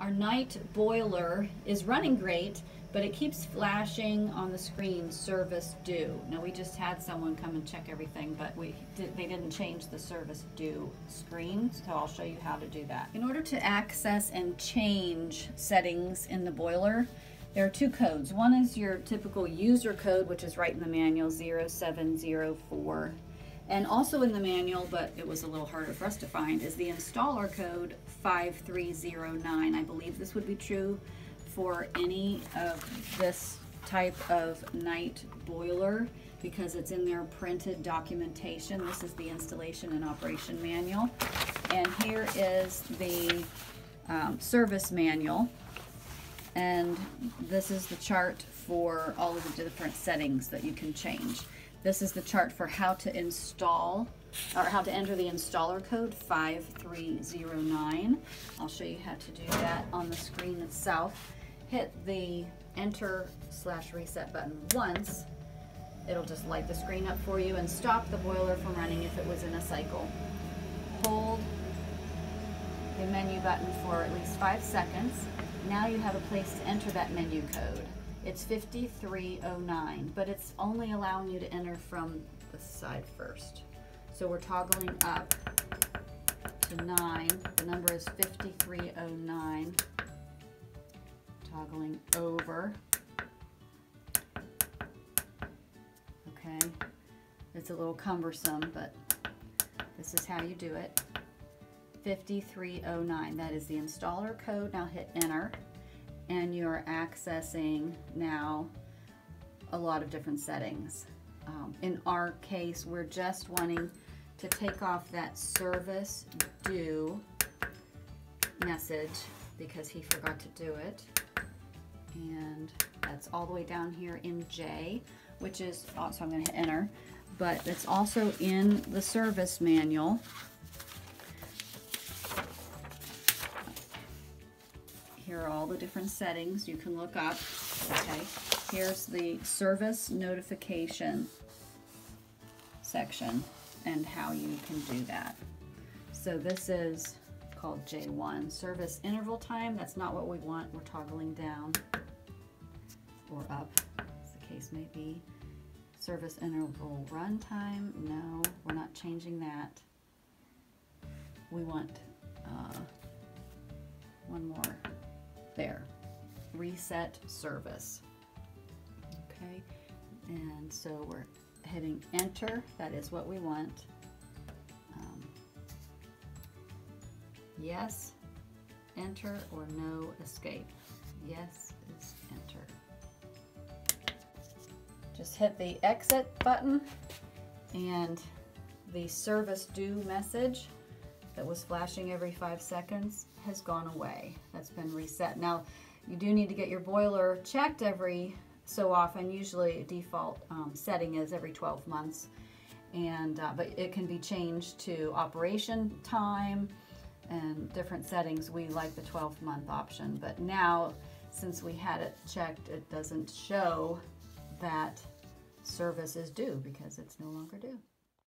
Our Knight boiler is running great, but it keeps flashing on the screen service due. Now we just had someone come and check everything, but we did, they didn't change the service due screen, so I'll show you how to do that. In order to access and change settings in the boiler, there are two codes. One is your typical user code, which is right in the manual 0704 and also in the manual, but it was a little harder for us to find, is the installer code 5309. I believe this would be true for any of this type of Knight boiler because it's in their printed documentation. This is the installation and operation manual. And here is the um, service manual. And this is the chart for all of the different settings that you can change. This is the chart for how to install or how to enter the installer code 5309. I'll show you how to do that on the screen itself. Hit the enter slash reset button once. It'll just light the screen up for you and stop the boiler from running if it was in a cycle. Hold the menu button for at least five seconds. Now you have a place to enter that menu code. It's 5309, but it's only allowing you to enter from the side first. So we're toggling up to 9. The number is 5309. Toggling over. Okay. It's a little cumbersome, but this is how you do it. 5309. That is the installer code. Now hit enter and you're accessing now a lot of different settings. Um, in our case, we're just wanting to take off that service due message because he forgot to do it. And that's all the way down here in J, which is, oh, so I'm going to hit enter, but it's also in the service manual. Here are all the different settings you can look up. Okay, here's the service notification section and how you can do that. So this is called J1, service interval time. That's not what we want. We're toggling down or up, as the case may be. Service interval runtime, no, we're not changing that. We want uh, one more there. Reset service. Okay, and so we're hitting enter. That is what we want. Um, yes, enter, or no, escape. Yes is enter. Just hit the exit button and the service due message that was flashing every five seconds has gone away. That's been reset. Now, you do need to get your boiler checked every so often. Usually default um, setting is every 12 months. And, uh, but it can be changed to operation time and different settings. We like the 12 month option, but now since we had it checked, it doesn't show that service is due because it's no longer due.